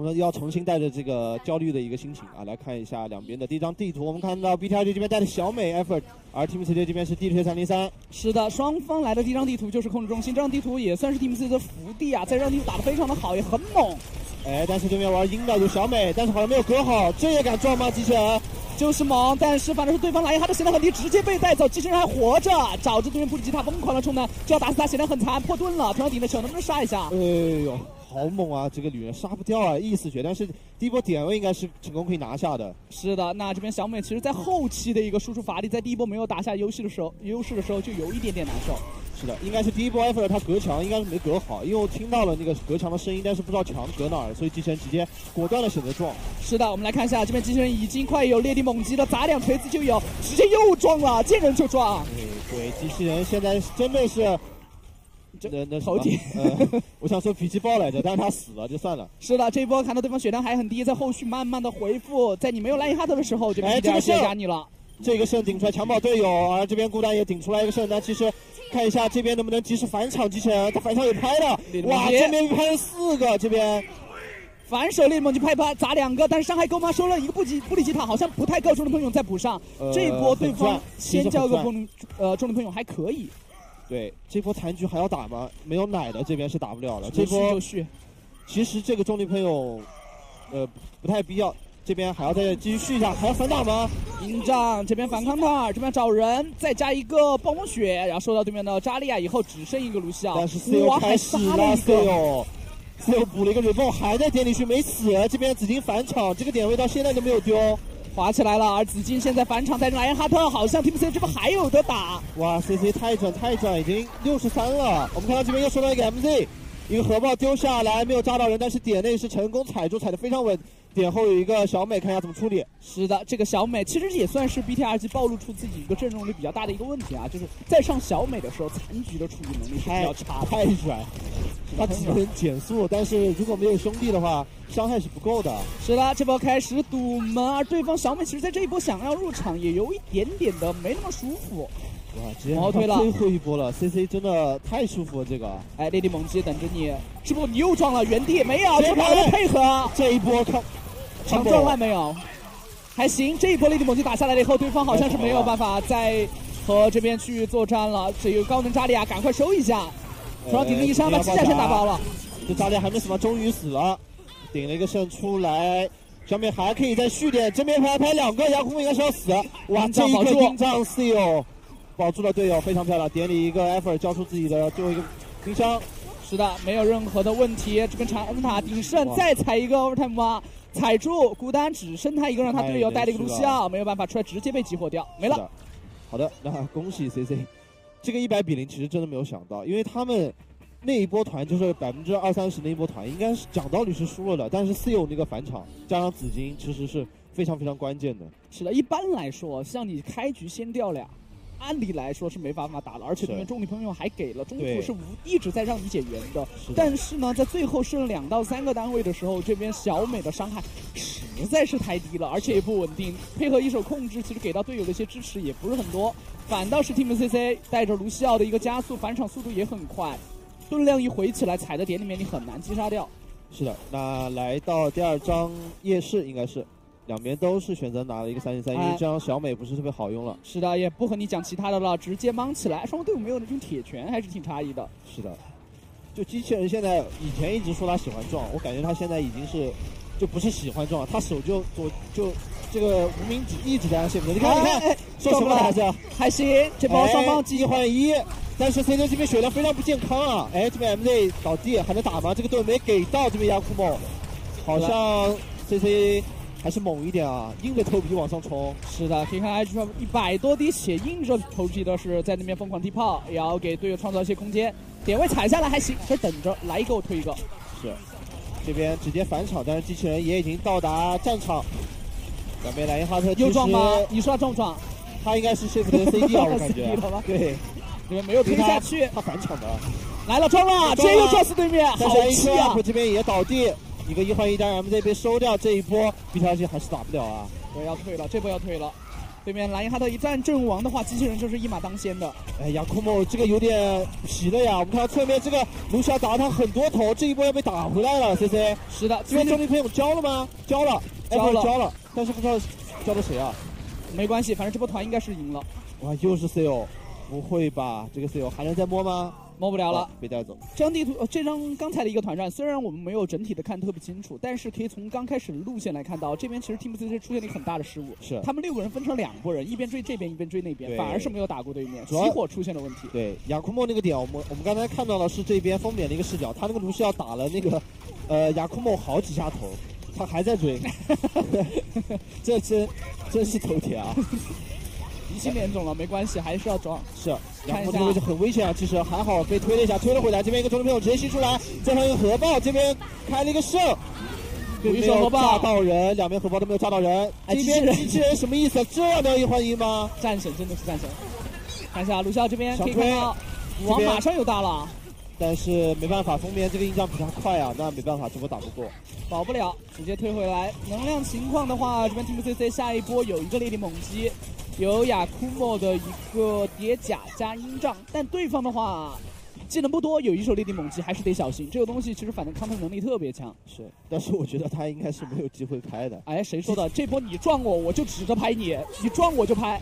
们要重新带着这个焦虑的一个心情啊，来看一下两边的第一张地图。我们看到 BTRG 这边带着小美 effort，而 Team CJ 这边是地铁三零三。是的，双方来的第一张地图就是控制中心，这张地图也算是 Team CJ 的福地啊，在这张地图打得非常的好，也很猛。哎，但是对面玩阴的有小美，但是好像没有隔好，这也敢撞吗？机器人就是猛，但是反正是对方莱茵哈特血量很低，直接被带走，机器人还活着，找着对面布里吉塔疯狂的冲呢，就要打死他，血量很残，破盾了，平常顶的球能不能杀一下？哎呦！好猛啊！这个女人杀不掉啊，一丝血，但是第一波点位应该是成功可以拿下的。是的，那这边小美其实，在后期的一个输出乏力，在第一波没有打下优势的时候，优势的时候就有一点点难受。是的，应该是第一波艾弗尔他隔墙应该是没隔好，因为我听到了那个隔墙的声音，但是不知道墙隔哪儿，所以机器人直接果断的选择撞。是的，我们来看一下这边机器人已经快有裂地猛击了，砸两锤子就有，直接又撞了，见人就撞。对，机器人现在真的是。那那头顶，我想说脾气暴来着，但是他死了就算了。是的，这一波看到对方血量还很低，在后续慢慢的回复，在你没有蓝银哈特的时候，就哎这个先压你了。这个肾顶出来强保队友，而这边孤单也顶出来一个肾。那其实看一下这边能不能及时反场，机器人他反场也拍了，哇，这边拍了四个，这边反手猎猛就拍拍砸两个，但是伤害够吗？收了一个布吉布里吉塔，好像不太够，中路喷涌再补上。这一波对方先交个重呃中路喷涌还可以。对，这波残局还要打吗？没有奶的这边是打不了了。这波就续。其实这个中立朋友，呃，不太必要。这边还要再继续续一下，还要反打吗？营长这边反抗他，这边找人，再加一个暴风雪，然后受到对面的扎利亚以后，只剩一个卢西奥。但是 C 罗开始了，C 罗，C 罗补了一个 rebound，还在点里去没死。这边紫金返场，这个点位到现在都没有丢。滑起来了，而紫金现在返场带着莱恩哈特，好像 TMC 这边还有的打。哇，C C 太准太准，已经六十三了。我们看到这边又收到一个 M Z，一个核爆丢下来，没有炸到人，但是点内是成功踩住，踩的非常稳。点后有一个小美，看一下怎么处理。是的，这个小美其实也算是 B T R G 暴露出自己一个阵容里比较大的一个问题啊，就是在上小美的时候，残局的处理能力是比较差，太软。他只能减速，但是如果没有兄弟的话，伤害是不够的。是的，这波开始堵门，而对方小美其实在这一波想要入场，也有一点点的没那么舒服。哇，直接后退了，最后一波了。C C 真的太舒服了，这个。哎，烈地猛击等着你，是不？你又撞了原地，没有，这波配合。这一波看。强撞完没有？还行，这一波雷迪猛击打下来了以后，对方好像是没有办法再和这边去作战了。这有高能扎利亚，赶快收一下！突然顶了一枪，把机甲先打爆了。这扎利亚还没死吗？终于死了，顶了一个胜出来。上面还可以再续点，这边拍拍两个，杨红应该是要死。哇，这一个冰杖 seal 保住了队友，非常漂亮。点里一个 effort，交出自己的最后一个冰箱。是的，没有任何的问题。这边长恩塔顶胜，再踩一个 overtime 吗？踩住，孤单只剩他一个人，他队友带了一个露西奥，没有办法出来，直接被集火掉，没了。好的，那恭喜 CC，这个一百比零其实真的没有想到，因为他们那一波团就是百分之二三十那一波团，应该是讲道理是输了的，但是 C 友那个返场加上紫金，其实是非常非常关键的。是的，一般来说，像你开局先掉俩。按理来说是没办法打了，而且对面重力朋友还给了中途是无一直在让你减员的。但是呢，在最后剩两到三个单位的时候，这边小美的伤害实在是太低了，而且也不稳定。配合一手控制，其实给到队友的一些支持也不是很多。反倒是 Team CC 带着卢西奥的一个加速返场速度也很快，盾量一回起来，踩在点里面你很难击杀掉。是的，那来到第二张夜市应该是。两边都是选择拿了一个三零三，因为这样小美不是特别好用了。是的，也不和你讲其他的了，直接莽起来。双方队伍没有那种铁拳，还是挺诧异的。是的，就机器人现在以前一直说他喜欢撞，我感觉他现在已经是就不是喜欢撞，他手就左就这个无名指一直在按谢服。你看，你看，说什么来着？还行，这波双方积极换一，但是 C C 这边血量非常不健康啊！哎，这边 M Z 倒地还能打吗？这个盾没给到这边亚库莫，好像 C C。还是猛一点啊！硬着头皮往上冲。是的，可以看 H 一百多滴血，硬着头皮的是在那边疯狂踢炮，也要给队友创造一些空间。点位踩下来还行，这等着来一个我推一个。是，这边直接返场，但是机器人也已经到达战场。两边莱因哈特又撞吗？你说他撞不撞？他应该是 shift 的 CD 啊，我感觉。对，这边没有推下去。他返场的。来了，撞了，直接又撞死对面，好气啊！这边也倒地。一个一换一单 MZ 被收掉，这一波 B R G 还是打不了啊！对，要退了，这波要退了。对面莱因哈特一战阵亡的话，机器人就是一马当先的。哎呀，库莫这个有点皮了呀！我们看到侧面这个卢小打了他很多头，这一波要被打回来了。C C 是的，这边中立朋友交了吗？交了，交了，交了，但是不知道交的谁啊？没关系，反正这波团应该是赢了。哇，又是 C O，不会吧？这个 C O 还能再摸吗？摸不了了，被带走。这张地图，这张刚才的一个团战，虽然我们没有整体的看特别清楚，但是可以从刚开始的路线来看到，这边其实 Team C C 出现了一个很大的失误。是，他们六个人分成两拨人，一边追这边，一边追那边，反而是没有打过对面，起火出现了问题。对，雅库莫那个点，我们我们刚才看到的是这边封点的一个视角，他那个卢锡要打了那个，呃，雅库莫好几下头，他还在追，这真真是头铁啊！疑心脸肿了，没关系，还是要装。是，然后这个位置很危险啊，其实还好被推了一下，推了回来。这边一个中路朋友直接吸出来，再上一个核爆，这边开了一个射，有一手核爆炸到人，两边核爆都没有炸到人。这边机器人什么意思？这样的一换一吗？战神真的是战神。看一下卢笑这边可以看到，武王马上有大了，但是没办法，封面这个印象比他快啊，那没办法，这波打不过，保不了，直接推回来。能量情况的话，这边 Team CC 下一波有一个烈地猛击。有雅库莫的一个叠甲加阴障，但对方的话技能不多，有一手烈地猛击还是得小心。这个东西其实反正抗能能力特别强。是，但是我觉得他应该是没有机会拍的。哎，谁说的？这波你撞我，我就指着拍你；你撞我就拍。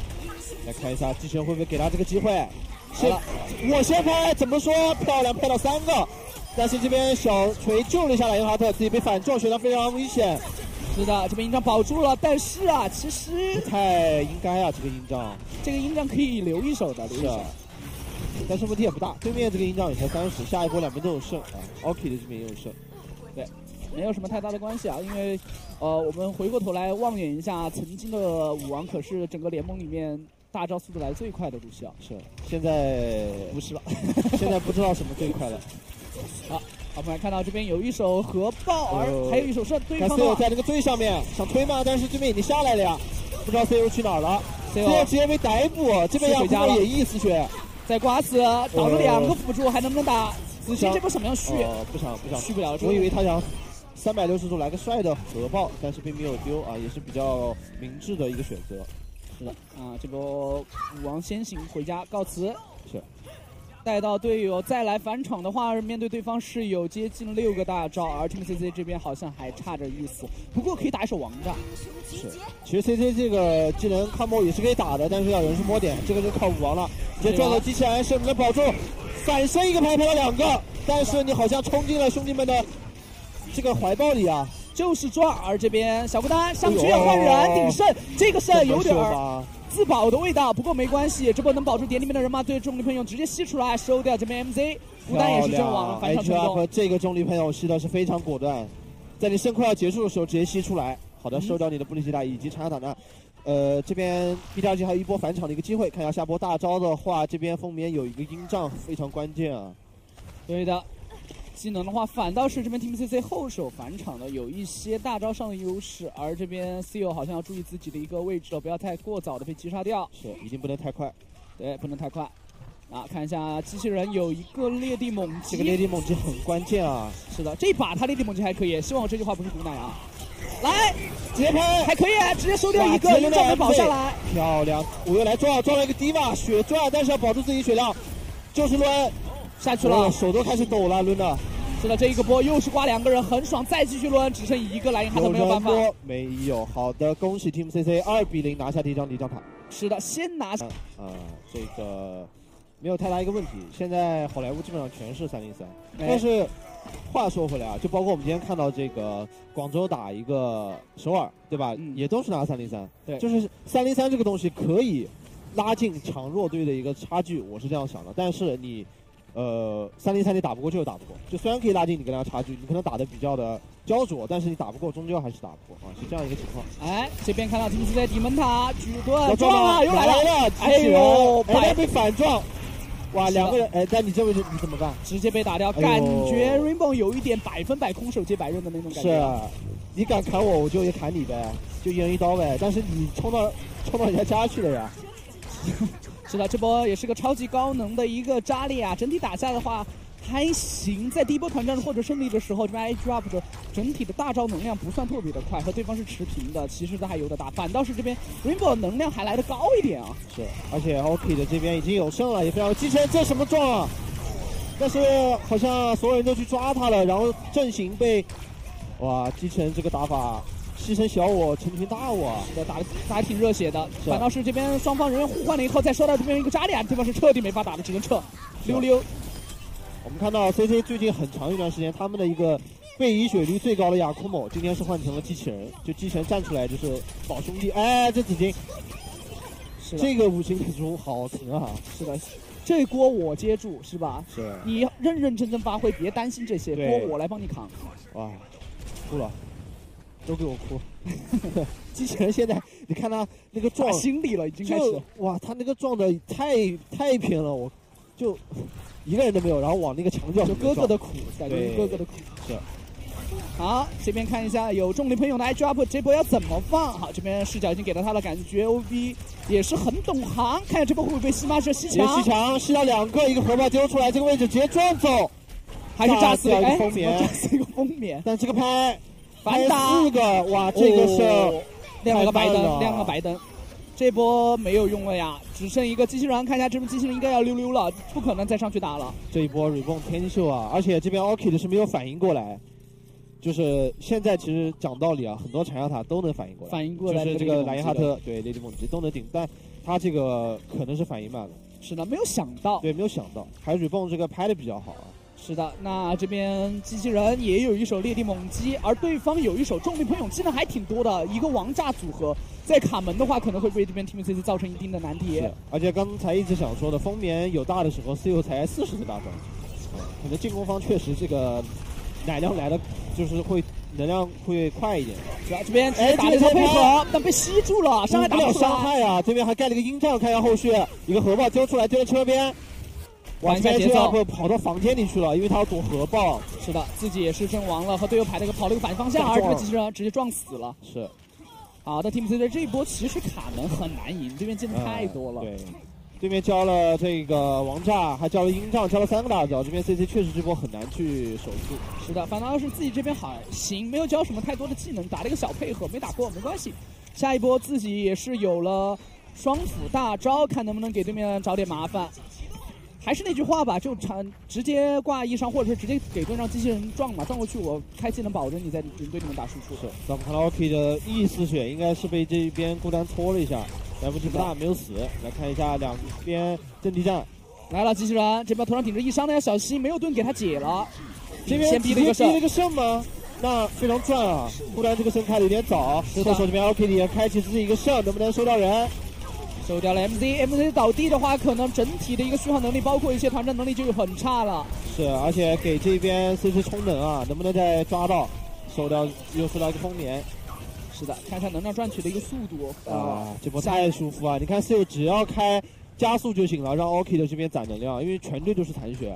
来看一下机器人会不会给他这个机会？先，我先拍，怎么说？漂亮，拍到三个。但是这边小锤救了一下莱因哈特，自己被反撞，血量非常危险。是的，这边印章保住了，但是啊，其实不太应该啊，这个印章，这个印章可以留一手的，留一手。但是问题也不大，对面这个印章也才三十，下一波两边都有胜啊，OK 的这边也有胜，对，没有什么太大的关系啊，因为呃，我们回过头来望远一下，曾经的武王可是整个联盟里面大招速度来最快的卢锡奥，是，现在不是了，现在不知道什么最快了，好。我们来看到这边有一手核爆，而还有一手是对方的。C 在那个最上面想推吗？但是对面已经下来了呀，不知道 C 去哪儿了。C 直接被逮捕，这边要回家了。野意死血，在刮死，倒了两个辅助，还能不能打？子欣这波什么样续？不想不想续不了。我以为他想三百六十度来个帅的核爆，但是并没有丢啊，也是比较明智的一个选择。是的啊，这波武王先行回家告辞。是。带到队友再来返场的话，面对对方是有接近六个大招，而 Team CC 这边好像还差点意思。不过可以打一手王炸。是，其实 CC 这个技能 combo 也是可以打的，但是要人数摸点，这个就靠武王了。直接撞到机器人，是能保住，反身一个拍拍了两个，但是你好像冲进了兄弟们的这个怀抱里啊，就是撞。而这边小孤单上去换人顶胜，这个胜有点儿。自保的味道，不过没关系，这波能保住点里面的人吗？对，重力喷涌直接吸出来，收掉这边 MZ，孤单也是阵亡，反场成功。这个重力喷涌吸的是非常果断，在你胜快要结束的时候直接吸出来，好的，收掉你的布里吉达以及长塔弹。呃，这边 B 二 G 还有一波返场的一个机会，看一下下波大招的话，这边封面有一个阴障，非常关键啊。对的。技能的话，反倒是这边 Team CC 后手返场的有一些大招上的优势，而这边 CEO 好像要注意自己的一个位置了，不要太过早的被击杀掉。是，一定不能太快。对，不能太快。啊，看一下机器人有一个裂地猛击，这个裂地猛击很关键啊。是的，这把他裂地猛击还可以，希望我这句话不是毒奶啊。来，直接喷，还可以，直接收掉一个，用照能保下来。漂亮，我又来撞，撞了一个低瓦血赚，但是要保住自己血量，就是抡。下去了，手都开始抖了，抡的。是的，这一个波又是刮两个人，很爽。再继续抡，只剩一个蓝银，他都没有办法。没有，好的，恭喜 Team CC 二比零拿下第一张离场卡。是的，先拿下。啊，这个没有太大一个问题。现在好莱坞基本上全是三零三，但是话说回来啊，就包括我们今天看到这个广州打一个首尔，对吧？也都是拿三零三。对，就是三零三这个东西可以拉近强弱队的一个差距，我是这样想的。但是你。呃，三零三你打不过就是打不过，就虽然可以拉近你跟他差距，你可能打的比较的焦灼，但是你打不过，终究还是打不过啊，是这样一个情况。哎，这边看到金子在底门塔举盾撞了，又来了，哎呦，白被反撞，哇，两个人，哎，但你这位置你怎么办？直接被打掉，感觉 Rainbow 有一点百分百空手接白刃的那种感觉。是，你敢砍我，我就也砍你呗，就一人一刀呗。但是你冲到冲到人家家去了呀。是的，这波也是个超级高能的一个扎力啊！整体打下的话，还行，在第一波团战获得胜利的时候，这边 H up 的整体的大招能量不算特别的快，和对方是持平的，其实都还有的打。反倒是这边 Rainbow 能量还来的高一点啊。是，而且 OK 的这边已经有胜了，也非常机器人这什么状啊？但是好像所有人都去抓他了，然后阵型被哇机器人这个打法。牺牲小我，成全大我，这打的打的挺热血的。反倒是这边双方人员互换了以后，再收到这边一个扎里亚，对方是彻底没法打的，只能撤。溜溜。我们看到 CC 最近很长一段时间，他们的一个被遗血率最高的亚库某，今天是换成了机器人，就机器人站出来就是保兄弟。哎，这紫金，这个五星出好疼啊！是的，这锅我接住，是吧？是。你认认真真发挥，别担心这些，锅我来帮你扛。哇，哭了。都给我哭！机器人现在，你看他那个撞心里了，已经开始哇，他那个撞的太太偏了，我就一个人都没有，然后往那个墙角就哥哥的苦，感觉哥哥的苦是。好，这边看一下有重力喷涌的 H up，这波要怎么放？好，这边视角已经给到他了，感觉 O B 也是很懂行，看下这波会不会被西马是吸墙？吸墙，吸到两个，一个核爆丢出来，这个位置直接撞走，还是炸死一个封棉？炸死一个封眠，但这个拍。反打。四个哇，这个是亮了个白灯，亮个白灯，这波没有用了呀，只剩一个机器人，看一下这边机器人应该要溜溜了，不可能再上去打了。这一波 Reborn 天秀啊，而且这边 Orchid 是没有反应过来，就是现在其实讲道理啊，很多长亚塔都能反应过来，反应过来就是这个莱因哈特对雷迪猛击都能顶，但他这个可能是反应慢了。是的，没有想到，对，没有想到，还是 Reborn 这个拍的比较好啊。是的，那这边机器人也有一手裂地猛击，而对方有一手重力喷涌，技能还挺多的。一个王炸组合在卡门的话，可能会为这边 Team CC 造成一定的难题。而且刚才一直想说的，封棉有大的时候，CU 才四十的大招，可能进攻方确实这个奶量来的就是会能量会快一点。是啊，这边直接打了一波配合，但被吸住了，伤害打不了伤害啊！这边还盖了一个阴障，看一下后续，一个核爆丢出来，丢到车边。玩一下节奏，跑到房间里去了，因为他要躲核爆。是的，自己也是阵亡了，和队友排了一个跑了一个反方向，而这个机器人直接撞死了。是，好的，Team C 这一波其实卡门很难赢，对面技能太多了。对，对面交了这个王炸，还交了阴障，交了三个大招，这边 CC 确实这波很难去守住。是的，反倒是自己这边好行，没有交什么太多的技能，打了一个小配合，没打过没关系。下一波自己也是有了双斧大招，看能不能给对面找点麻烦。还是那句话吧，就长直接挂一伤，或者是直接给盾让机器人撞嘛，撞过去我开技能保证你在营队里面打输出。是，那我们看到 OK 的 E 四血应该是被这边孤单搓了一下，来不及不大，没有死。来看一下两边阵地战，来了机器人，这边头上顶着一伤的要小心，没有盾给他解了。这边先逼了一个胜，逼了一个胜吗？那非常赚啊！孤单这个胜开的有点早，射手这边 OK 也开启自己一个胜，能不能收到人？收掉了 MZ，MZ 倒地的话，可能整体的一个续航能力，包括一些团战能力就很差了。是，而且给这边 CC 充能啊，能不能再抓到？收掉，又收到一个风棉。是的，看一下能量赚取的一个速度。啊，这波太舒服啊！你看 C 只要开加速就行了，让 OK 的这边攒能量，因为全队都是残血。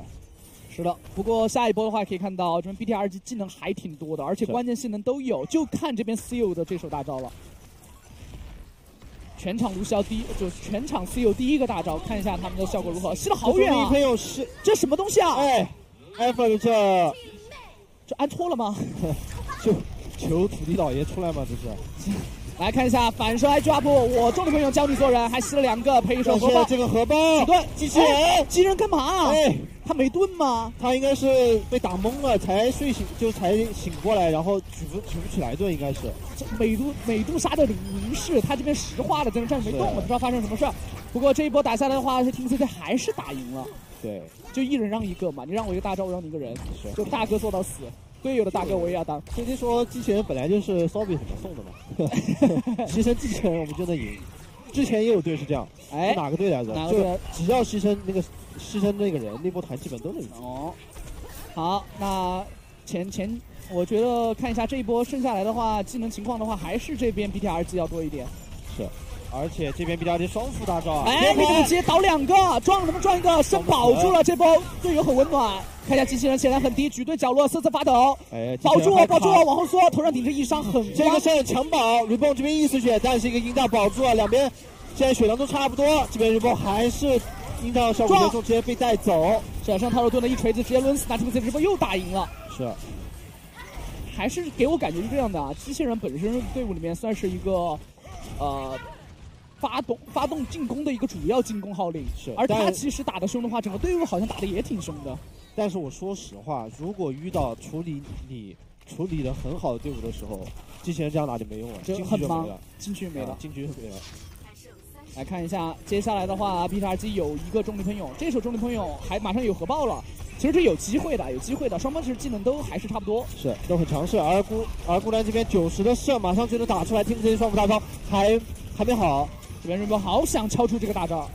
是的，不过下一波的话可以看到，这边 BTR 技技能还挺多的，而且关键性能都有，就看这边 CU 的这手大招了。全场卢锡奥第一，就全场 CU 第一个大招，看一下他们的效果如何？吸了好远啊！朋友是这什么东西啊？哎，Effort 这这按错了吗？就求土地老爷出来嘛，这是。来看一下反手 H up，我中的朋友教你做人，还吸了两个，配一手核爆。这个核爆。盾机器人，机器人干嘛？哎，他没盾吗？他应该是被打懵了，才睡醒，就才醒过来，然后举不举不起来盾，应该是。这美杜美杜莎的凝视，他这边石化了，在那站着没动，不知道发生什么事儿。不过这一波打下来的话，Team CC 还是打赢了。对，就一人让一个嘛，你让我一个大招，我让你一个人，就大哥做到死。队友的大哥我也要当。听听说机器人本来就是 s o b 怎么送的嘛，牺牲机器人我们就能赢。之前也有队是这样，哎，哪个队来着？就只要牺牲那个牺牲那个人，那波团基本都能赢。哦，好，那前前我觉得看一下这一波剩下来的话，技能情况的话，还是这边 BTRG 要多一点。是。而且这边 B 加 D 双副大招，哎，你怎么直接倒两个？撞怎么撞一个？先保住了这波，队友很温暖。看一下机器人显然很低，举对角落瑟瑟发抖。哎，保住我，保住我，往后缩，头上顶着一伤，很这个是强保，Reborn 这边意识血，但是一个阴道保住了，两边现在血量都差不多。这边 Reborn 还是阴道效果严重，直接被带走。闪上套路盾的一锤子直接抡死，那 Team C 直播又打赢了。是，还是给我感觉是这样的啊，机器人本身队伍里面算是一个，呃。发动发动进攻的一个主要进攻号令是，而他其实打的凶的话，整个队伍好像打的也挺凶的。但是我说实话，如果遇到处理你处理的很好的队伍的时候，机器人这样打就没用了，就很忙，进去没了，进去没了。来看一下接下来的话，B T R G 有一个重力喷涌，这时候重力喷涌还马上有核爆了，其实这有机会的，有机会的，双方其实技能都还是差不多，是都很强势。而孤而孤兰这边九十的射马上就能打出来，听这些双斧大招还还没好。这边瑞波好想敲出这个大招，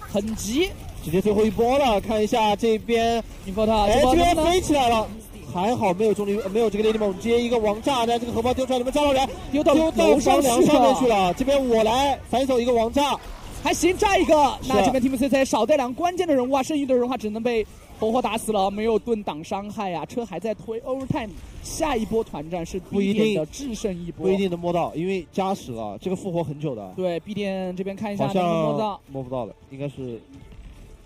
很急，直接最后一波了。看一下这边，你波他，哎，这边飞起来了，还好没有中立，没有这个烈力猛接一个王炸，但这个荷包丢出来，你们炸到人，丢到丢到房梁上面去了。这边我来反手一个王炸，还行，炸一个。那这边 Team C C 少带两个关键的人物啊，剩余的人的话只能被。活活打死了，没有盾挡伤害呀！车还在推 overtime，下一波团战是 B 点的制胜一波，不一定能摸到，因为加时了，这个复活很久的。对，B 点这边看一下能摸到，摸不到的，应该是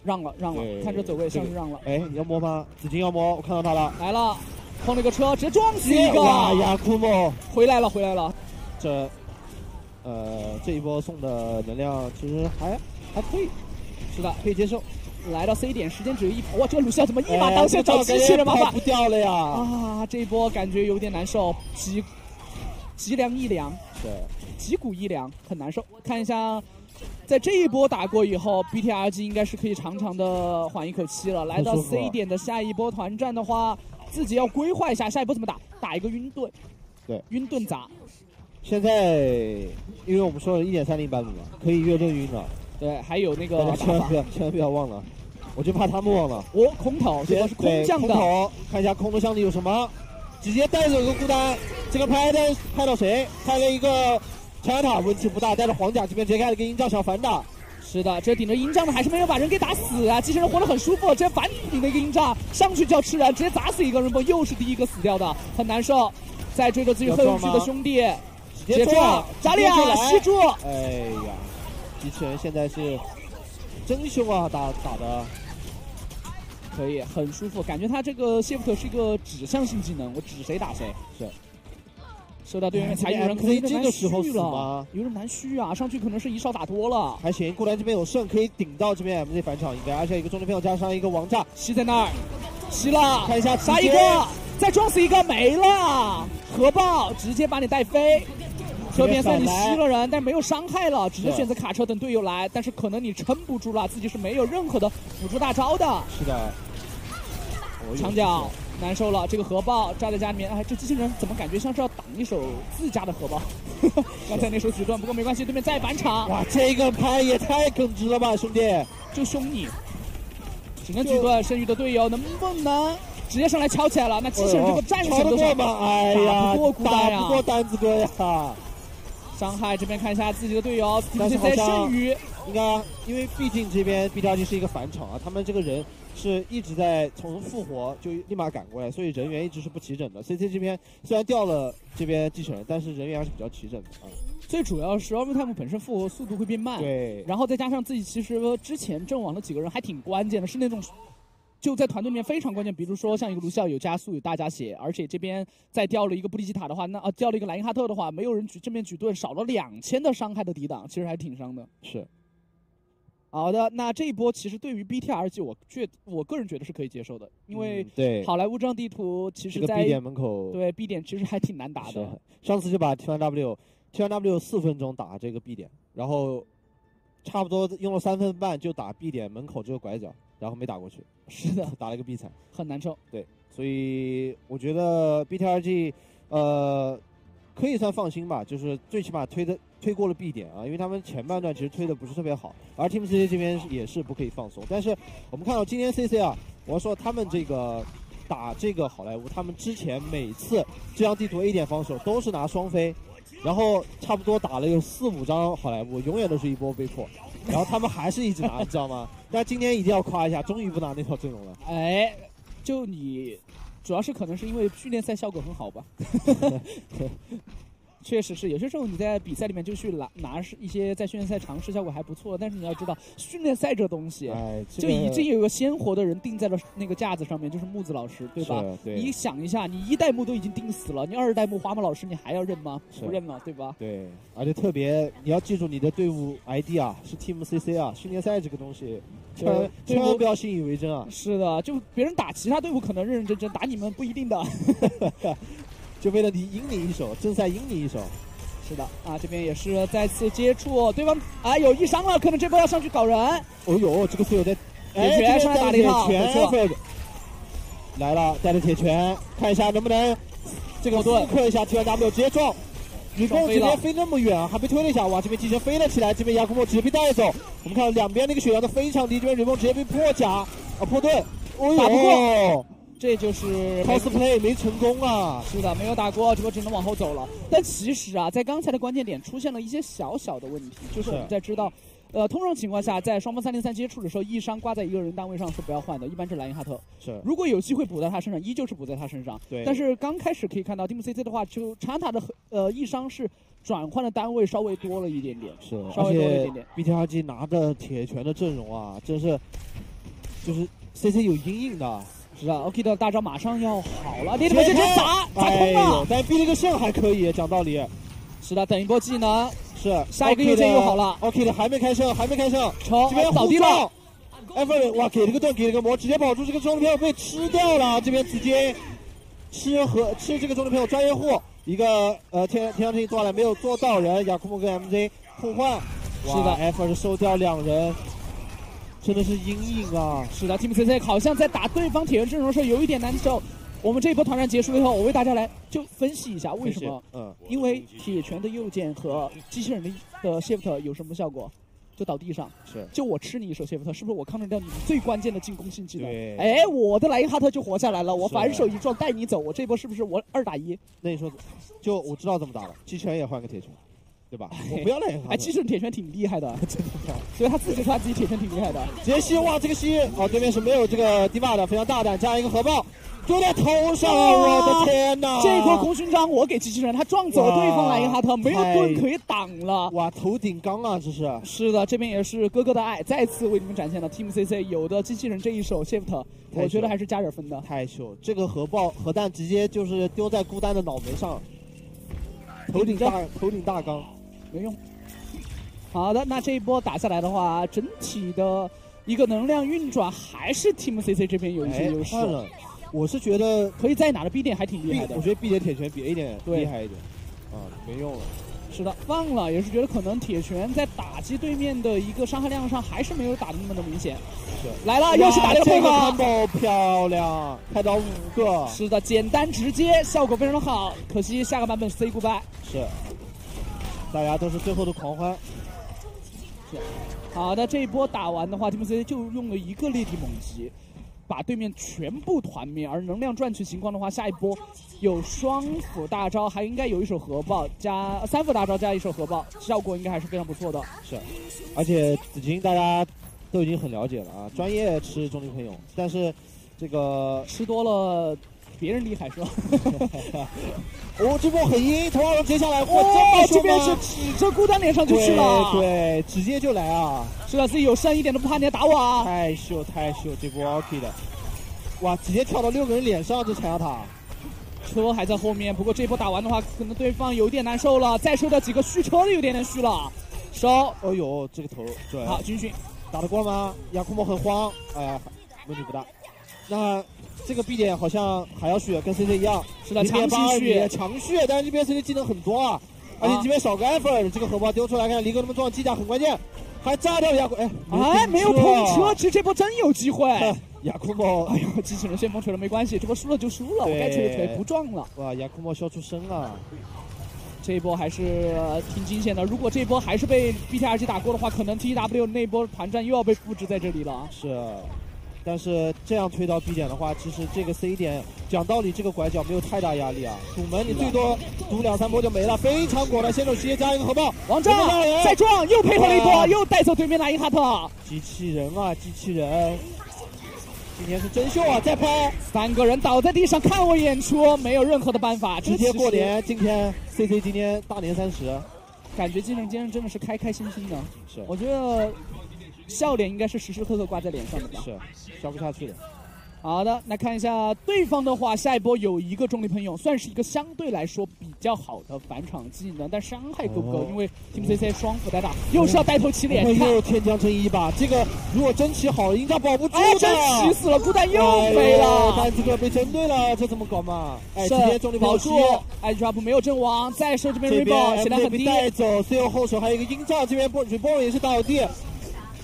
让了让了，看这走位像是让了。哎，你要摸吗？紫金要摸，我看到他了，来了，碰了个车直接撞死一个，哇呀，库莫回来了回来了，这呃这一波送的能量其实还还可以，是的，可以接受。来到 C 点，时间只有一跑。哇，这个鲁西亚怎么一马当先找机器人麻烦不掉了呀？啊，这一波感觉有点难受，脊脊梁一凉，对，脊骨一凉，很难受。看一下，在这一波打过以后，BTRG 应该是可以长长的缓一口气了。来到 C 点的下一波团战的话，自己要规划一下下一波怎么打，打一个晕盾，对，晕盾砸。现在因为我们说了一点三零版本嘛，可以越盾晕了。对，还有那个，千万不要，千万不要忘了，我就怕他们忘了。哦，空投，这个是空降的。空投，看一下空投箱里有什么，直接带走一个孤单，这个拍的拍到谁？拍了一个拆塔，问题不大。带着黄甲这边直接开了个鹰杖小反打。是的，这顶着鹰杖的还是没有把人给打死啊！机器人活得很舒服，直接反顶了一个鹰杖，上去就要吃人，直接砸死一个人不？又是第一个死掉的，很难受。再追着自己后续的兄弟，直接撞，扎利亚吸住。哎呀！机器人现在是真凶啊，打打的可以很舒服，感觉他这个 shift 是一个指向性技能，我指谁打谁。是，收到对面才有人可以这个时候死了，有点难续啊，上去可能是一少打多了。还行，过来这边有胜，可以顶到这边 MZ 返场应该，而且一个重力票加上一个王炸吸在那儿，吸了，看一下杀一个，再撞死一个没了，核爆直接把你带飞。这边虽然你吸了人，但没有伤害了，只是选择卡车等队友来。但是可能你撑不住了，自己是没有任何的辅助大招的。是的，墙角难受了，这个核爆炸在家里面，哎，这机器人怎么感觉像是要挡一手自家的核爆？刚才那手举盾，不过没关系，对面再返场。哇，这个拍也太耿直了吧，兄弟！就凶你，只能举盾。剩余的队友能不能直接上来敲起来了？那机器人这个战神都过吗？哎呀，打不过单子哥呀！伤害这边看一下自己的队友，但是好像剩余应该，因为毕竟这边 B 加 G 是一个返场啊，他们这个人是一直在从复活就立马赶过来，所以人员一直是不齐整的。C C 这边虽然掉了这边继承人，但是人员还是比较齐整的啊。最主要是 Overtime 本身复活速度会变慢，对，然后再加上自己其实之前阵亡的几个人还挺关键的，是那种。就在团队里面非常关键，比如说像一个卢锡奥有加速有大加血，而且这边再掉了一个布里吉塔的话，那啊掉了一个莱因哈特的话，没有人举正面举盾，少了两千的伤害的抵挡，其实还挺伤的。是。好的，那这一波其实对于 BTRG，我觉我个人觉得是可以接受的，因为对好莱坞这张地图其实在 B 点门口，对 B 点其实还挺难打的。上次就把 T1W T1W 四分钟打这个 B 点，然后差不多用了三分半就打 B 点门口这个拐角。然后没打过去，是的，打了一个 B 残，很难受。对，所以我觉得 BTRG，呃，可以算放心吧，就是最起码推的推过了 B 点啊，因为他们前半段其实推的不是特别好，而 Team CC 这边也是不可以放松。但是我们看到今天 CC 啊，我要说他们这个打这个好莱坞，他们之前每次这张地图 A 点防守都是拿双飞，然后差不多打了有四五张好莱坞，永远都是一波被迫。然后他们还是一直拿，你知道吗？但今天一定要夸一下，终于不拿那套阵容了。哎，就你，主要是可能是因为训练赛效果很好吧。确实是，有些时候你在比赛里面就去拿拿一些在训练赛尝试效果还不错，但是你要知道训练赛这东西，哎，就已经有个鲜活的人定在了那个架子上面，就是木子老师，对吧？对。你想一下，你一代目都已经定死了，你二代目花木老师你还要认吗？不认了，对吧？对，而且特别你要记住你的队伍 ID 啊，是 Team CC 啊，训练赛这个东西，千千万不要信以为真啊！是的，就别人打其他队伍可能认认真真，打你们不一定的。就为了你赢你一手，正赛赢你一手，是的啊，这边也是再次接触对方啊，有一伤了，可能这波要上去搞人。哦呦，这个队友在铁拳上来打了一套，来了，带着铁拳，看一下能不能这个盾克一下 T Y W，直接撞。吕梦直接飞那么远，还被推了一下，哇，这边机器人飞了起来，这边亚库莫直接被带走。我们看到两边那个血量都非常低，这边吕梦直接被破甲啊破盾，打不过。这就是 cosplay 没成功啊！是的，没有打过，这波只能往后走了。但其实啊，在刚才的关键点出现了一些小小的问题，就是我们在知道，呃，通常情况下，在双方三零三接触的时候，一伤挂在一个人单位上是不要换的，一般是莱茵哈特。是。如果有机会补在他身上，依旧是补在他身上。对。但是刚开始可以看到 Team CC 的话，就查塔的呃一伤是转换的单位稍微多了一点点。是。稍微多了一点点。BTRG 拿着铁拳的阵容啊，真是，就是 CC 有阴影的。是啊，OK 的大招马上要好了，连里面直接砸砸空了，但逼了个剩还可以，讲道理。是的，等一波技能，是下一个右键又好了，OK 的还没开胜，还没开胜，这边倒地了。艾弗哇，给了个盾，给了个魔，直接保住这个中路朋友被吃掉了，这边直接吃和吃这个中路朋友专业户，一个呃天天上天做了没有做到人，雅库姆跟 MZ 互换，是的，艾弗收掉两人。真的是阴影啊！是的，Team CC 好像在打对方铁人阵容的时候有一点难受。我们这一波团战结束以后，我为大家来就分析一下为什么。嗯。因为铁拳的右键和机器人的的 shift 有什么效果？就倒地上。是。就我吃你一手 shift，是不是我抗掉你们最关键的进攻性技能？对。哎，我的莱因哈特就活下来了。我反手一撞带你走，我这波是不是我二打一？那你说，就我知道怎么打了，机器人也换个铁拳。对吧？我不要那个。哎，其实铁拳挺厉害的，真的。所以他自己说他自己铁拳挺厉害的。杰西哇，这个西哦，对面是没有这个迪玛的，非常大胆，加一个核爆，丢在头上，我的天哪！这波空勋章我给机器人，他撞走对方莱茵哈特，没有盾可以挡了。哇，头顶钢啊，这是。是的，这边也是哥哥的爱，再次为你们展现了 Team CC 有的机器人这一手 shift，我觉得还是加点分的。太秀，这个核爆核弹直接就是丢在孤单的脑门上，头顶大头顶大钢。没用。好的，那这一波打下来的话，整体的一个能量运转还是 Team CC 这边有一些优势。了，我是觉得可以在哪的 B 点还挺厉害的。我觉得 B 点铁拳比 A 点厉害一点。啊，没用了。是的，放了也是觉得可能铁拳在打击对面的一个伤害量上还是没有打的那么的明显。是。来了，又是打了个配合，漂亮，开到五个。是的，简单直接，效果非常的好。可惜下个版本 say goodbye。是。大家都是最后的狂欢。好的，这一波打完的话，Team C 就用了一个裂地猛击，把对面全部团灭。而能量赚取情况的话，下一波有双斧大招，还应该有一手核爆加三斧大招加一手核爆，效果应该还是非常不错的。是，而且紫金大家都已经很了解了啊，专业吃重力喷涌，但是这个吃多了。别人厉害是吧？哦，这波很阴，头接下来，哇，这边是指着孤单脸上就去了，对，直接就来啊！是的，自己有剩一点都不怕你来打我啊！太秀太秀，这波 OK 的，哇，直接跳到六个人脸上，这残压塔，车还在后面，不过这波打完的话，可能对方有点难受了，再收掉几个续车的有点点虚了，收。哦呦，这个头，对好军训，打得过吗？亚库莫很慌，哎呀，问题不大。那。这个 B 点好像还要续，跟 CC 一样，是的，强续，强续，但是这边 CC 技能很多啊，而且这边少个艾弗尔，这个荷包丢出来，看离哥他们撞，机甲很关键，还炸掉亚库，哎，哎，没有碰车，其实这波真有机会，亚库莫，哎呦，机器人旋风锤了没关系，这波输了就输了，我该锤的锤，不撞了，哇，亚库莫笑出声了，这一波还是挺惊险的，如果这一波还是被 B T R G 打过的话，可能 TW 那波团战又要被复制在这里了，是。但是这样推到 B 点的话，其实这个 C 点讲道理，这个拐角没有太大压力啊。堵门你最多堵两三波就没了，非常果断，先手直接加一个核爆，王炸再撞，又配合了一波，又带走对面的伊哈特。机器人啊，机器人！今天是真秀啊！再拍三个人倒在地上看我演出，没有任何的办法，直接过年。今天 CC 今天大年三十，感觉今天今天真的是开开心心的。是，我觉得笑脸应该是时时刻刻挂在脸上的吧？是，消不下去的。好的，来看一下对方的话，下一波有一个重力喷涌，算是一个相对来说比较好的返场技能，但伤害够不够？因为 Team CC 双斧带打，又是要带头起脸，又天降真一吧？这个如果真起好了，应该保不住的。真起死了，孤单又没了，但这个被针对了，这怎么搞嘛？哎，直接重力保住，艾 drop 没有阵亡，再射这边 rebound，血量很低。带走，最后后手还有一个鹰照，这边波 rebound 也是倒地。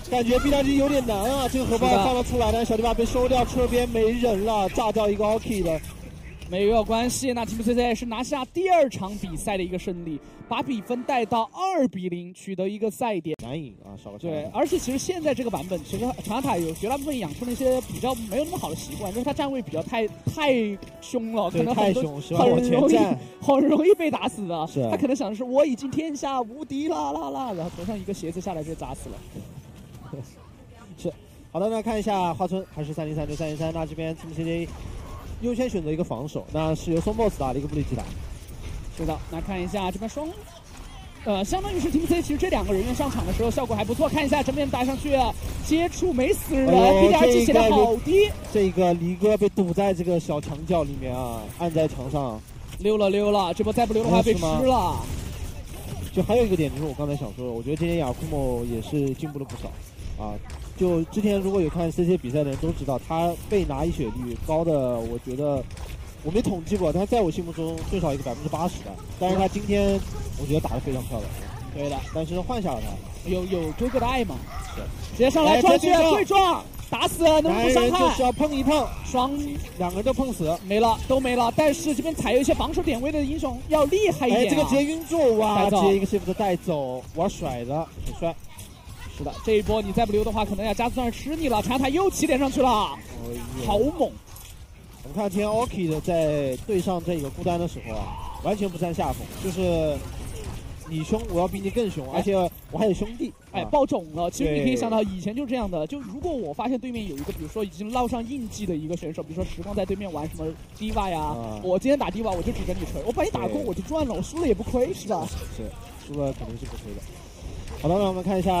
感觉 B 站机有点难啊，这个核爆放了出来，但是小迪巴被收掉，车边没人了，炸掉一个 OK 的，没有关系。那 Team CC 是拿下第二场比赛的一个胜利，把比分带到二比零，取得一个赛点。难赢啊，少个对，而且其实现在这个版本，其实长塔有绝大部分养成了一些比较没有那么好的习惯，就是他站位比较太太凶了，可能很凶，很容易很容易被打死的。是，他可能想的是我已经天下无敌啦啦啦，然后头上一个鞋子下来就砸死了。是，好的，那看一下花村还是三零三对三零三，那这边 Team CJ 优先选择一个防守，那是由松 boss 打的一个布里吉打。是的，那看一下这边双，呃，相当于是 Team C，其实这两个人员上场的时候效果还不错。看一下正面打上去，接触没死人，B D R G 写的好低。这个离哥被堵在这个小墙角里面啊，按在墙上，溜了溜了，这波再不溜的话被吃了。就还有一个点，就是我刚才想说的，我觉得今天雅库莫也是进步了不少啊。就之前如果有看 C C 比赛的人都知道，他被拿一血率高的，我觉得我没统计过，但在我心目中最少一个百分之八十的。但是他今天我觉得打得非常漂亮，对的。但是换下了他，有有哥哥的爱嘛？是。直接上来撞去对撞，打死能不伤害？就是要碰一碰，双两个人都碰死，没了都没了。但是这边踩有一些防守点位的英雄要厉害一点。哎，这个直接晕住哇！直接一个 shift 带走，玩甩的很帅。是的，这一波你再不溜的话，可能要加速上吃你了。长塔又起点上去了，好猛！我们看今天 Oki 的在对上这个孤单的时候啊，完全不占下风，就是你凶，我要比你更凶，而且我还有兄弟。哎，爆种了！其实你可以想到，以前就是这样的。就如果我发现对面有一个，比如说已经烙上印记的一个选手，比如说时光在对面玩什么 DIVA 呀，我今天打 DIVA 我就只跟你锤，我把你打过我就赚了，我输了也不亏，是吧？是，输了肯定是不亏的。好的，那我们看一下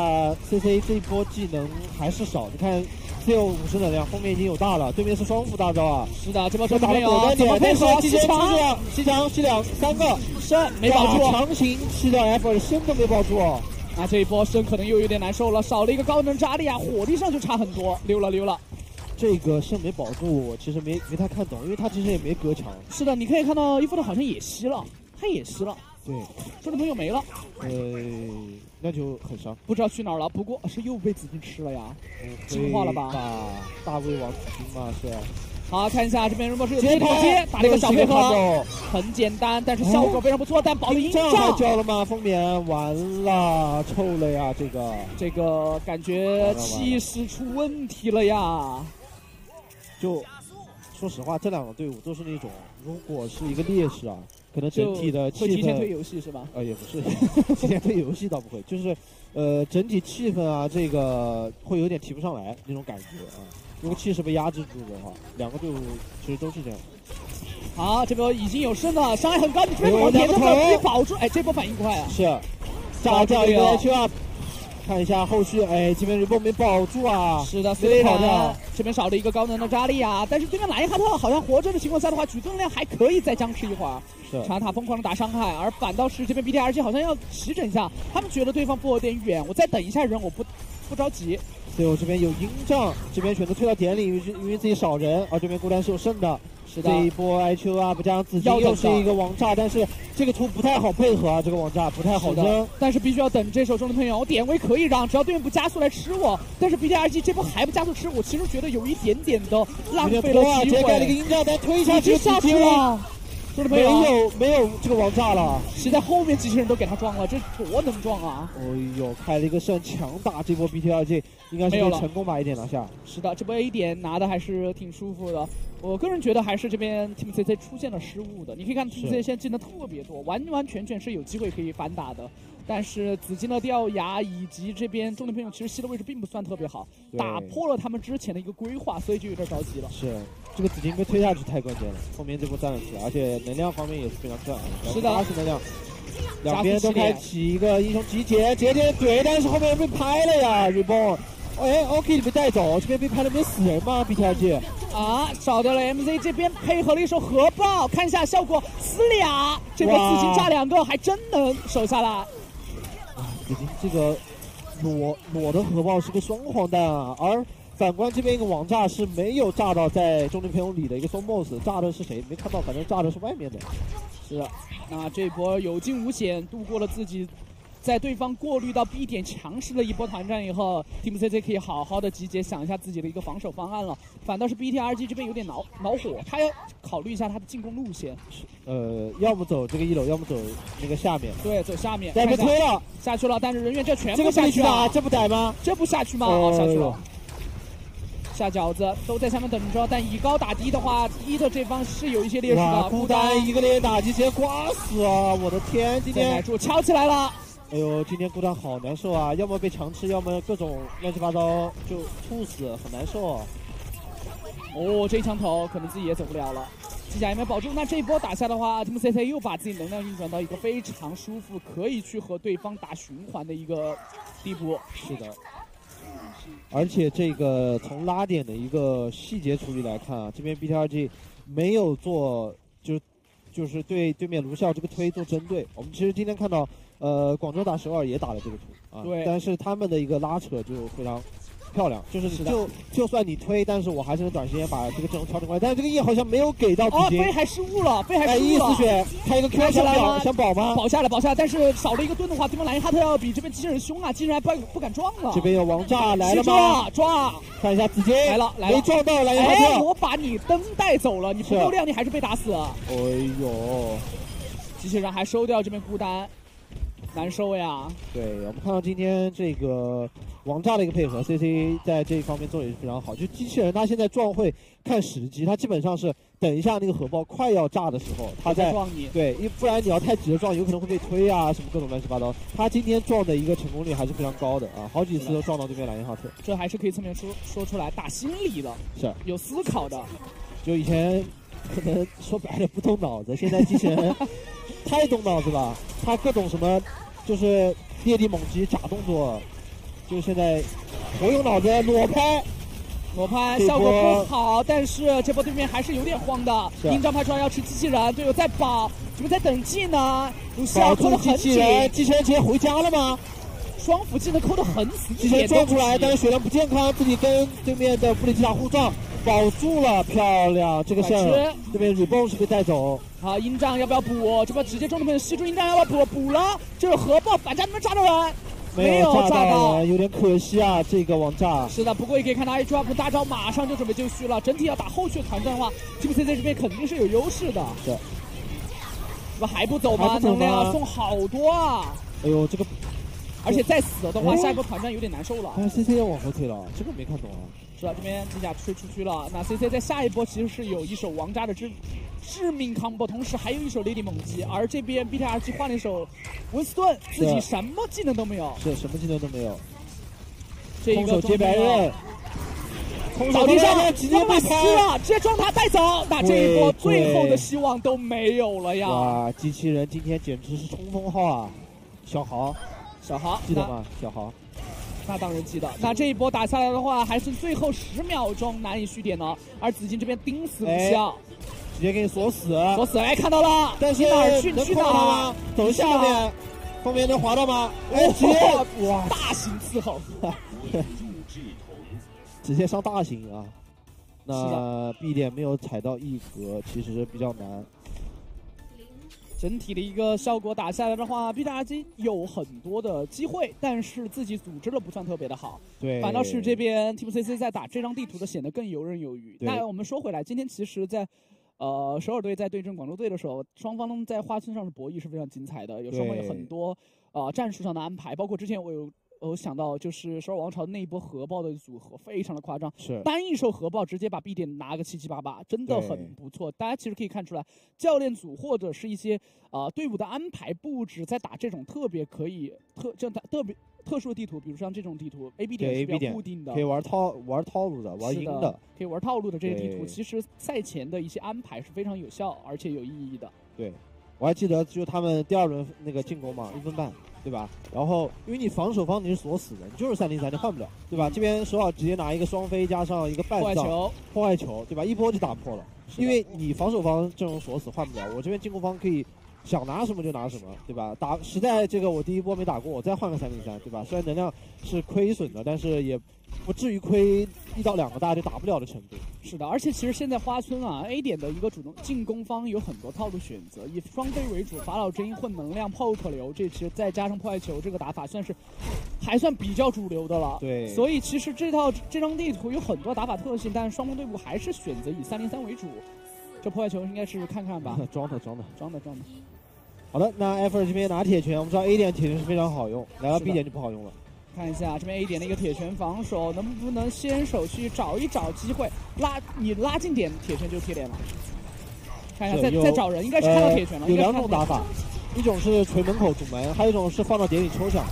C C 这一波技能还是少。你看，只有五十能量，后面已经有大了，对面是双斧大招啊。是的，这波车打的有，怎么配合？西强，西强，吸两三个身没保住，强行吸掉 F，身都没保住。那这一波身可能又有点难受了，少了一个高能扎利啊，火力上就差很多，溜了溜了。这个身没保住，我其实没没太看懂，因为他其实也没隔墙。是的，你可以看到伊芙的好像也吸了，他也吸了。对，这个朋友没了。呃。那就很伤，不知道去哪儿了。不过是又被紫金吃了呀，进化了吧？大胃王紫金嘛是。好，看一下这边，如果是有接头接，打了一个小配合，很简单，但是效果非常不错。但保音障交了吗？风眠完了，臭了呀！这个这个感觉气势出问题了呀。就说实话，这两个队伍都是那种，如果是一个劣势啊。可能整体的气氛会提前推游戏是吧？啊，也不是，提前推游戏倒不会，就是，呃，整体气氛啊，这个会有点提不上来那种感觉啊。如果气势被压制住的话，两个队伍其实都是这样。好，这波已经有胜了，伤害很高，你这边往点都可以保住，哎，这波反应快啊！是，炸掉一个 H up。看一下后续，哎，这边 e b 没保住啊！是的，飞跑的，这边少了一个高能的扎利啊！但是对面莱因哈特好像活着的情况下的话，举重量还可以再僵持一会儿。是，查塔疯狂的打伤害，而反倒是这边 B T R G 好像要齐整一下，他们觉得对方负有点远，我再等一下人，我不不着急。对，我这边有鹰杖，这边选择退到点里，因为因为自己少人，而这边孤单是有剩的。这一波 I Q up 加上自己又是一个王炸，但是这个图不太好配合啊，这个王炸不太好扔。但是必须要等这手中的朋友，我点位可以让，只要对面不加速来吃我。但是 B D R G 这波还不加速吃我，其实觉得有一点点的浪费了机会。直接盖了一个鹰炸，但推下去下去了。没有没有这个王炸了，现在后面机器人都给他撞了，这多能撞啊！哎呦，开了一个算，强打这波 BTRG，应该是成功把 A 点拿下。是的，这波 A 点拿的还是挺舒服的。我个人觉得还是这边 Team CC 出现了失误的。你可以看 Team CC 现在进的特别多，完完全全是有机会可以反打的。但是紫金的掉牙以及这边重点朋友其实吸的位置并不算特别好，打破了他们之前的一个规划，所以就有点着急了。是，这个紫金被推下去太关键了，后面这波站了起来，而且能量方面也是非常赚，是的，八十能量，两边都开启一个英雄集结，节点怼，但是后面被拍了呀，reborn，哎，OK 被带走，这边被拍了没死人吗？BTRG 啊，少掉了 MZ 这边配合了一手核爆，看一下效果，死俩，这波紫金炸两个还真能守下来。啊，紫金这个裸裸的核爆是个双黄蛋啊，而反观这边一个网炸是没有炸到在中路朋友里的一个双 boss，炸的是谁没看到，反正炸的是外面的。是，那这波有惊无险度过了自己。在对方过滤到 B 点强势的一波团战以后，Team CC 可以好好的集结，想一下自己的一个防守方案了。反倒是 BTRG 这边有点恼恼火，他要考虑一下他的进攻路线。呃，要么走这个一楼，要么走那个下面。对，走下面。被推了，下去了，但是人员就全部下去了，这不逮吗？这不下去吗？哦，下去了。下饺子都在下面等着，但以高打低的话，低的这方是有一些劣势的。孤单一个连打击，直接刮死啊！我的天，今天住敲起来了。哎呦，今天孤单好难受啊！要么被强吃，要么各种乱七八糟就猝死，很难受。哦，这一枪头可能自己也走不了了。机甲也没保住，那这一波打下的话，Team CC 又把自己能量运转到一个非常舒服，可以去和对方打循环的一个地步。是的。而且这个从拉点的一个细节处理来看啊，这边 BTRG 没有做，就就是对对面卢笑这个推做针对。我们其实今天看到。呃，广州打首尔也打了这个图啊，对，但是他们的一个拉扯就非常漂亮，就是就就算你推，但是我还是能短时间把这个阵容调整过来。但是这个 E 好像没有给到哦，飞还失误了，飞还失误了。E 开一个 Q 来保想保吗？保下来，保下来，但是少了一个盾的话，对方莱因哈特要比这边机器人凶啊，机器人还不不敢撞了。这边有王炸来了吗？撞，看一下紫金来了来了，没撞到莱因哈特。哎，我把你灯带走了，你不够亮，你还是被打死。哎呦，机器人还收掉这边孤单。难受呀！对我们看到今天这个王炸的一个配合，CC 在这一方面做的也是非常好。就机器人他现在撞会看时机，他基本上是等一下那个核爆快要炸的时候，他在撞你。对，因不然你要太急着撞，有可能会被推啊，什么各种乱七八糟。他今天撞的一个成功率还是非常高的啊，好几次都撞到对面莱茵哈特。这还是可以侧面说说出来，打心理的，是有思考的。就以前可能说白了不动脑子，现在机器人 太动脑子了，他各种什么。就是烈地猛击假动作，就现在活用脑子裸拍，裸拍效果不好，但是这波对面还是有点慌的。印章拍出来要吃机器人，队友在保，你们在等技能，保住机器人，机器人直接回家了吗？双斧技能扣的很死，机器人撞出来，但是血量不健康，自己跟对面的布里吉塔互撞。保住了，漂亮！这个是这边 reborn 是被带走。好，鹰杖要不要补？这边直接中的朋友吸住鹰杖要不要补？补了，这是核爆反炸能不能炸到人？没有炸到，有点可惜啊！这个网炸。是的，不过也可以看到 i drop 大招马上就准备就绪了。整体要打后续团战的话，Team CC 这边肯定是有优势的。对。怎么还不走吗？能量送好多啊！哎呦，这个，而且再死的话，下一波团战有点难受了。哎，CC 要往后退了，这个没看懂啊。是啊？这边机甲推出去了。那 CC 在下一波其实是有一手王炸的致致命 combo，同时还有一手雷霆猛击。而这边 BTRG 换了一手温斯顿，自己什么技能都没有。是什么技能都没有。这一个接白刃。倒地上直接被撕了，直接撞他带走。那这一波最后的希望都没有了呀！哇，机器人今天简直是冲锋号啊！小豪，小豪记得吗？小豪。那当然记得。那这一波打下来的话，还剩最后十秒钟难以续点呢。而紫金这边盯死不笑，直接给你锁死，锁死。哎，看到了，但是哪儿去去哪吗？走下面，后面能滑到吗？哎，直接哇，大型伺候，直接上大型啊！那 B 点没有踩到一格，其实比较难。整体的一个效果打下来的话，B 大金有很多的机会，但是自己组织的不算特别的好。对，反倒是这边 Team CC 在打这张地图的显得更游刃有余。那我们说回来，今天其实，在呃首尔队在对阵广州队的时候，双方在花村上的博弈是非常精彩的，有时候有很多呃战术上的安排，包括之前我有。我想到就是首尔王朝那一波核爆的组合非常的夸张，是单一手核爆直接把 B 点拿个七七八八，真的很不错。大家其实可以看出来，教练组或者是一些啊队伍的安排布置，在打这种特别可以特这样打特别特殊的地图，比如像这种地图 A B 点是比较固定的，可以玩套玩套路的，玩赢的，可以玩套路的这些地图，其实赛前的一些安排是非常有效而且有意义的。对，我还记得就他们第二轮那个进攻嘛，一分半。对吧？然后因为你防守方你是锁死的，你就是三零三，你换不了，对吧？这边首尔直接拿一个双飞加上一个半球破坏球，对吧？一波就打破了，因为你防守方阵容锁死换不了，我这边进攻方可以想拿什么就拿什么，对吧？打实在这个我第一波没打过，我再换个三零三，对吧？虽然能量是亏损的，但是也。不至于亏一到两个大就打不了的程度。是的，而且其实现在花村啊，A 点的一个主动进攻方有很多套路选择，以双飞为主，法老之音混能量，炮可流，这其实再加上破坏球，这个打法算是还算比较主流的了。对。所以其实这套这张地图有很多打法特性，但是双方队伍还是选择以三零三为主。这破坏球应该是看看吧。装的装的装的装的。好的，那 F 这边拿铁拳，我们知道 A 点铁拳是非常好用，来到 B 点就不好用了。看一下这边 A 点的一个铁拳防守，能不能先手去找一找机会拉你拉近点，铁拳就贴脸了。看一下，在在找人，应该是看到铁拳了。有两种打法，一种是锤门口堵门，还有一种是放到点里抽奖。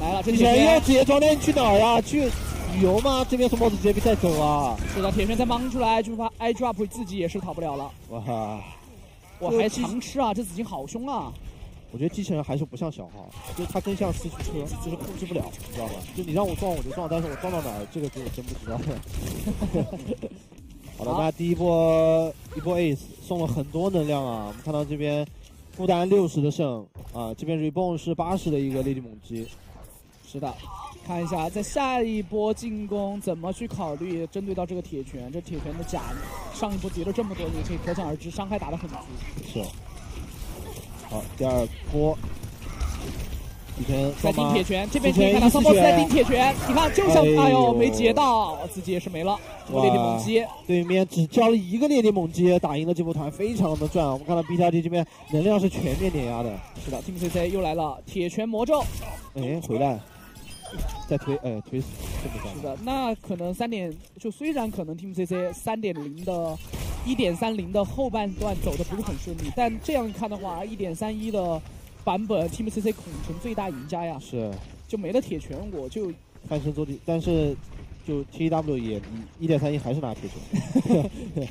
来了，这铁拳要直接装电去哪儿呀？去旅游吗？这边是帽子直接被带走啊！是的，铁拳再蒙出来，就怕 I drop 自己也是逃不了了。哇，我还强吃啊！这紫金好凶啊！我觉得机器人还是不像小号，就是它更像四驱车，就是控制不了，你知道吧？就你让我撞我就撞，但是我撞到哪儿，这个就真不知道。好了，那第一波一波 ace 送了很多能量啊！我们看到这边负担六十的胜啊，这边 reborn 是八十的一个烈地猛击。是的，看一下在下一波进攻怎么去考虑针对到这个铁拳，这铁拳的甲上一波叠了这么多，你可以可想而知伤害打得很足。是。好，第二波，铁拳在顶铁拳，这边可以看到双 boss 在顶铁拳，你看就像哎呦没截到，自己也是没了。烈地猛击，对面只交了一个烈地猛击，打赢了这波团，非常的赚。我们看到 B 加 D 这边能量是全面碾压的。是的，Team CC 又来了，铁拳魔咒。哎，回来，再推，哎，推死，是的，那可能三点，就虽然可能 Team CC 三点零的。一点三零的后半段走的不是很顺利，但这样看的话，一点三一的版本 Team CC 恐成最大赢家呀。是，就没了铁拳，我就翻身坐地，但是就 TW 也一点三一还是拿铁拳。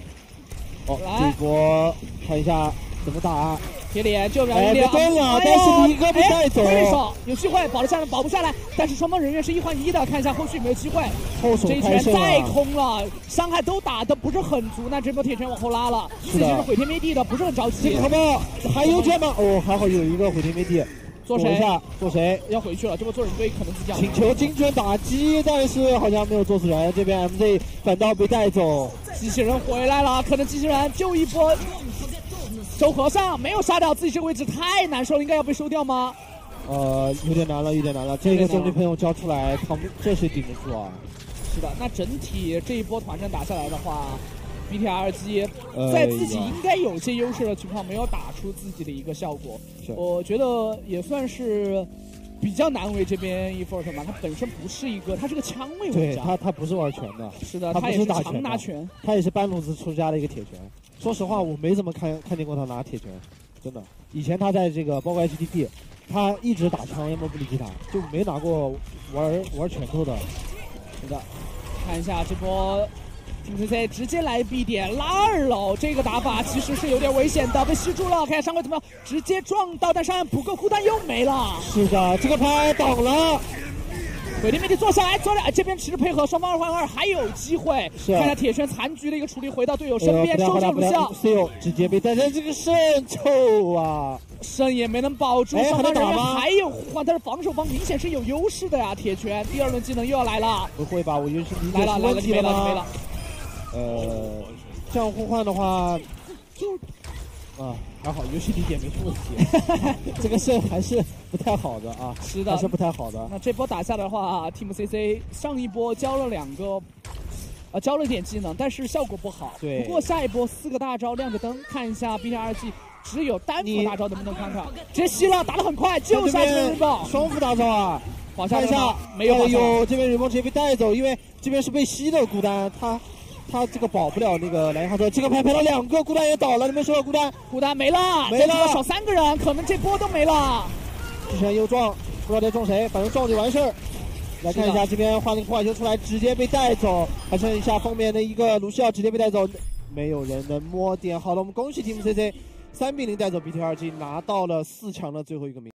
哦，这波看一下怎么打。铁脸救不了一点，但是一个被带走。对手有机会保得下来，保不下来。但是双方人员是一换一的，看一下后续有没有机会。后手这一拳再空了，伤害都打的不是很足。那这波铁拳往后拉了，自己是毁天灭地的，不是很着急。好不好？还有剑吗？哦，还好有一个毁天灭地。做谁？做谁？要回去了。这波做人堆可能自己。请求精准打击，但是好像没有做死人。这边 MZ 反倒被带走。机器人回来了，可能机器人就一波。收和尚没有杀掉自己这个位置太难受了，应该要被收掉吗？呃，有点难了，有点难了。这个兄弟朋友交出来，他们这谁顶得住啊。是的，那整体这一波团战打下来的话，BTRG 在自己应该有些优势的情况，没有打出自己的一个效果。我觉得也算是比较难为这边 Efort 嘛，他本身不是一个，他是个枪位玩家，他他不是玩拳的。是的，他也是强拿拳，他也是半路子出家的一个铁拳。说实话，我没怎么看看见过他拿铁拳，真的。以前他在这个包括 HTP，他一直打枪，要么不离击他，就没拿过玩玩拳头的。是的，看一下这波直接来 B 点拉二楼，这个打法其实是有点危险的，被吸住了。看下伤害怎么样，直接撞到，但伤害不够，孤单又没了。是的，这个牌挡了。毁天灭地坐下来，坐下这边其实配合双方二换二还有机会。是看一下铁拳残局的一个处理，回到队友身边，收救不效。直接被带上这个肾臭啊！肾也没能保住，双方人员还有换，但是防守方明显是有优势的呀。铁拳第二轮技能又要来了。不会吧？我以为是来了来了没了没了。呃，这样互换的话，就啊。还好，游戏理解没出问题。这个是还是不太好的啊，是的，还是不太好的。那这波打下来的话，Team CC 上一波交了两个啊交了点技能，但是效果不好。对。不过下一波四个大招亮着灯，看一下 BTRG 只有单副大招能不能看看？直接吸了，打的很快，救下这个日爆。双副大招啊！往下看一下，没有有这边人梦直接被带走，因为这边是被吸的孤单，他。他这个保不了那个莱茵号车，这个牌拍了两个，孤单也倒了，你们说孤单？孤单没了，没了，少三个人，可能这波都没了。之前又撞，不知道在撞谁，反正撞就完事儿。来看一下这边换了个破坏球出来，直接被带走，还剩一下后面的一个卢锡奥直接被带走，没有人能摸点。好了，我们恭喜 Team CC 三比零带走 BT 二 G，拿到了四强的最后一个名。